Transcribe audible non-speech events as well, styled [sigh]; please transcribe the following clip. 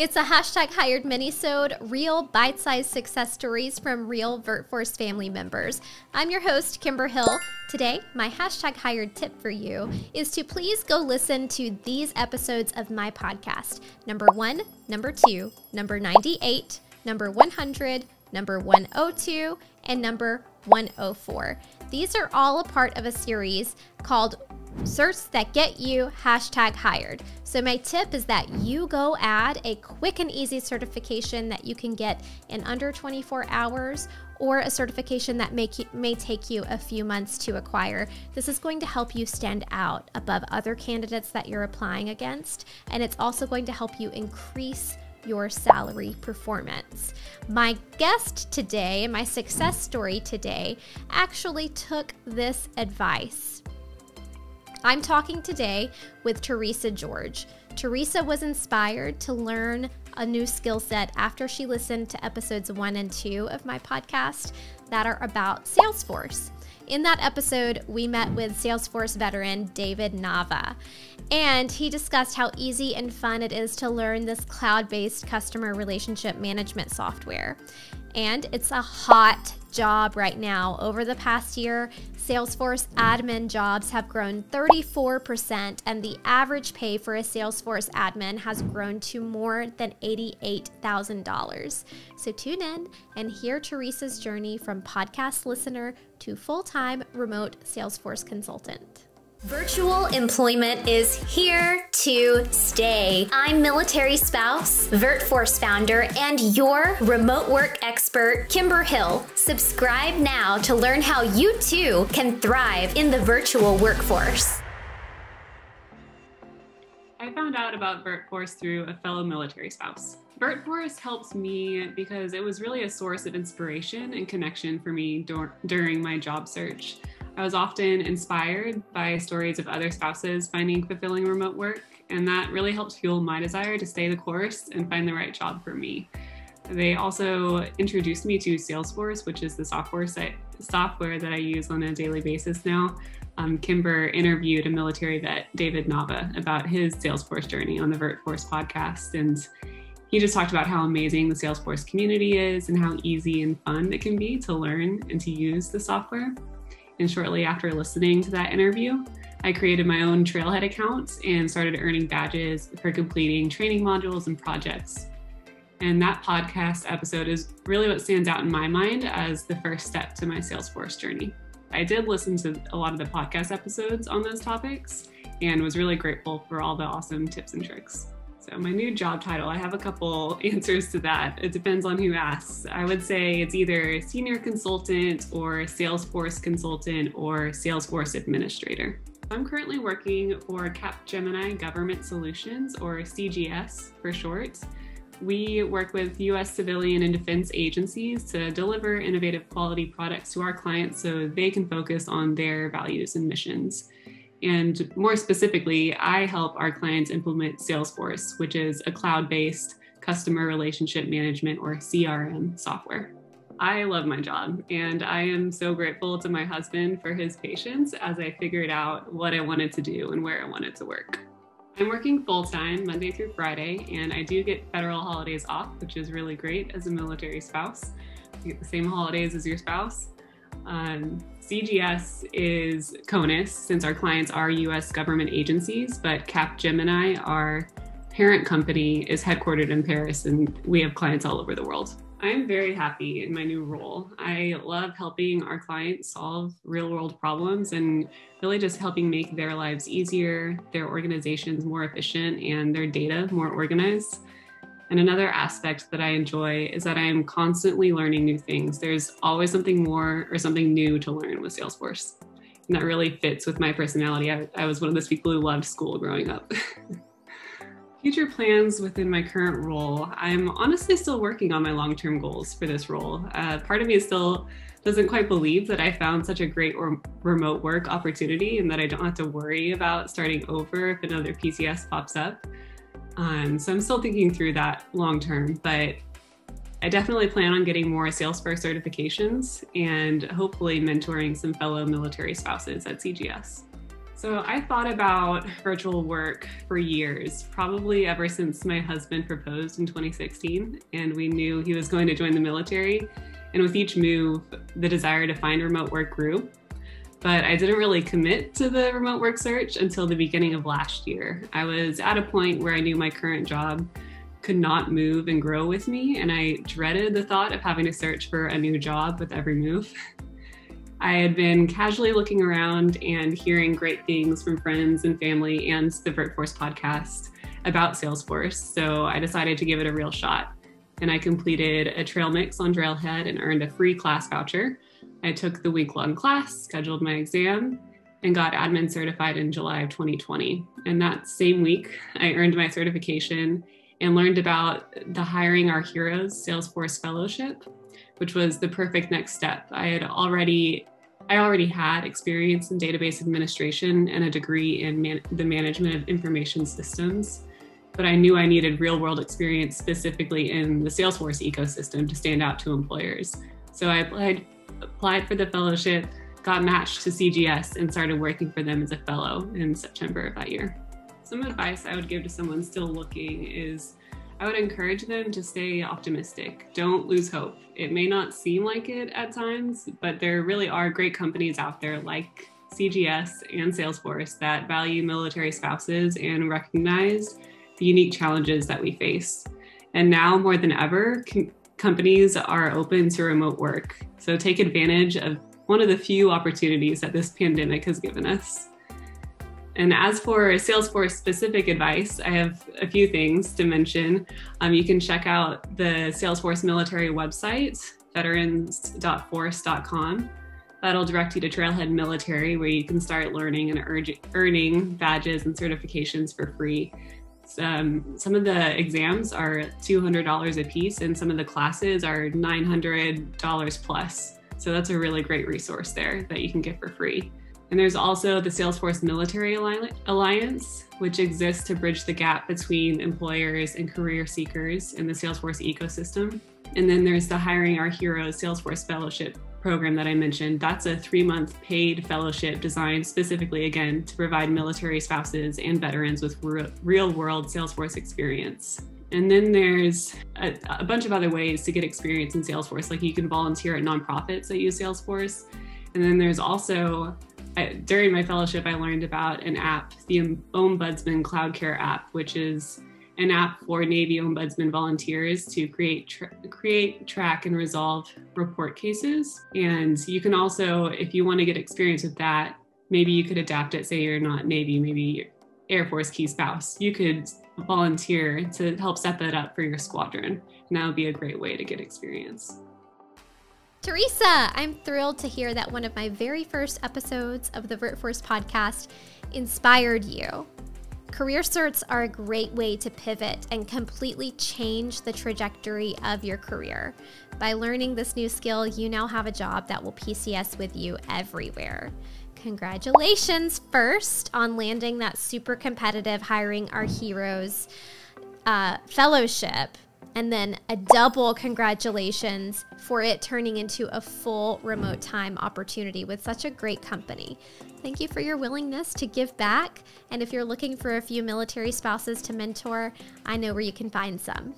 It's a hashtag hired minisode, real bite-sized success stories from real VirtForce family members. I'm your host, Kimber Hill. Today, my hashtag hired tip for you is to please go listen to these episodes of my podcast. Number one, number two, number 98, number 100, number 102, and number 104. These are all a part of a series called Certs that get you hashtag hired. So, my tip is that you go add a quick and easy certification that you can get in under 24 hours or a certification that may, may take you a few months to acquire. This is going to help you stand out above other candidates that you're applying against, and it's also going to help you increase your salary performance. My guest today, my success story today, actually took this advice. I'm talking today with Theresa George. Theresa was inspired to learn a new skill set after she listened to episodes one and two of my podcast that are about Salesforce. In that episode, we met with Salesforce veteran David Nava, and he discussed how easy and fun it is to learn this cloud based customer relationship management software. And it's a hot job right now. Over the past year, Salesforce admin jobs have grown 34%, and the average pay for a Salesforce admin has grown to more than $88,000. So tune in and hear Theresa's journey from podcast listener to full time remote Salesforce consultant. Virtual employment is here to stay. I'm military spouse, VirtForce founder, and your remote work expert, Kimber Hill. Subscribe now to learn how you too can thrive in the virtual workforce. I found out about VirtForce through a fellow military spouse. VirtForce helps me because it was really a source of inspiration and connection for me dur- during my job search. I was often inspired by stories of other spouses finding fulfilling remote work, and that really helped fuel my desire to stay the course and find the right job for me. They also introduced me to Salesforce, which is the software site, software that I use on a daily basis now. Um, Kimber interviewed a military vet, David Nava, about his Salesforce journey on the VirtForce podcast, and he just talked about how amazing the Salesforce community is and how easy and fun it can be to learn and to use the software. And shortly after listening to that interview, I created my own Trailhead account and started earning badges for completing training modules and projects. And that podcast episode is really what stands out in my mind as the first step to my Salesforce journey. I did listen to a lot of the podcast episodes on those topics and was really grateful for all the awesome tips and tricks. So, my new job title, I have a couple [laughs] answers to that. It depends on who asks. I would say it's either senior consultant or Salesforce consultant or Salesforce administrator. I'm currently working for Capgemini Government Solutions, or CGS for short. We work with US civilian and defense agencies to deliver innovative quality products to our clients so they can focus on their values and missions. And more specifically, I help our clients implement Salesforce, which is a cloud based customer relationship management or CRM software. I love my job and I am so grateful to my husband for his patience as I figured out what I wanted to do and where I wanted to work. I'm working full time Monday through Friday, and I do get federal holidays off, which is really great as a military spouse. You get the same holidays as your spouse. Um, CGS is CONUS, since our clients are US government agencies, but Capgemini, our parent company, is headquartered in Paris and we have clients all over the world. I'm very happy in my new role. I love helping our clients solve real world problems and really just helping make their lives easier, their organizations more efficient, and their data more organized. And another aspect that I enjoy is that I am constantly learning new things. There's always something more or something new to learn with Salesforce. And that really fits with my personality. I, I was one of those people who loved school growing up. [laughs] Future plans within my current role. I'm honestly still working on my long term goals for this role. Uh, part of me still doesn't quite believe that I found such a great remote work opportunity and that I don't have to worry about starting over if another PCS pops up. Um, so I'm still thinking through that long term, but I definitely plan on getting more Salesforce certifications and hopefully mentoring some fellow military spouses at CGS. So I thought about virtual work for years, probably ever since my husband proposed in 2016 and we knew he was going to join the military. And with each move, the desire to find remote work grew. But I didn't really commit to the remote work search until the beginning of last year. I was at a point where I knew my current job could not move and grow with me, and I dreaded the thought of having to search for a new job with every move. [laughs] I had been casually looking around and hearing great things from friends and family and the VirtForce podcast about Salesforce, so I decided to give it a real shot. And I completed a trail mix on Trailhead and earned a free class voucher. I took the week long class, scheduled my exam, and got admin certified in July of 2020. And that same week, I earned my certification and learned about the Hiring Our Heroes Salesforce Fellowship, which was the perfect next step. I had already I already had experience in database administration and a degree in man- the management of information systems, but I knew I needed real world experience specifically in the Salesforce ecosystem to stand out to employers. So I applied, applied for the fellowship, got matched to CGS, and started working for them as a fellow in September of that year. Some advice I would give to someone still looking is I would encourage them to stay optimistic. Don't lose hope. It may not seem like it at times, but there really are great companies out there like CGS and Salesforce that value military spouses and recognize the unique challenges that we face. And now more than ever, companies are open to remote work. So take advantage of one of the few opportunities that this pandemic has given us. And as for Salesforce specific advice, I have a few things to mention. Um, you can check out the Salesforce military website, veterans.force.com. That'll direct you to Trailhead Military, where you can start learning and earning badges and certifications for free. Um, some of the exams are $200 a piece, and some of the classes are $900 plus. So that's a really great resource there that you can get for free. And there's also the Salesforce Military Alliance, which exists to bridge the gap between employers and career seekers in the Salesforce ecosystem. And then there's the Hiring Our Heroes Salesforce Fellowship program that I mentioned. That's a three month paid fellowship designed specifically, again, to provide military spouses and veterans with real world Salesforce experience. And then there's a, a, bunch of other ways to get experience in Salesforce, like you can volunteer at nonprofits that use Salesforce. And then there's also I, during my fellowship, I learned about an app, the Ombudsman Cloud Care app, which is an app for Navy Ombudsman volunteers to create, tra- create, track, and resolve report cases. And you can also, if you want to get experience with that, maybe you could adapt it. Say you're not Navy, maybe Air Force key spouse. You could volunteer to help set that up for your squadron. And that would be a great way to get experience. Theresa, I'm thrilled to hear that one of my very first episodes of the VirtForce podcast inspired you. Career certs are a great way to pivot and completely change the trajectory of your career. By learning this new skill, you now have a job that will PCS with you everywhere. Congratulations first on landing that super competitive Hiring Our Heroes uh, fellowship and then a double congratulations for it turning into a full remote time opportunity with such a great company. Thank you for your willingness to give back. And if you're looking for a few military spouses to mentor, I know where you can find some.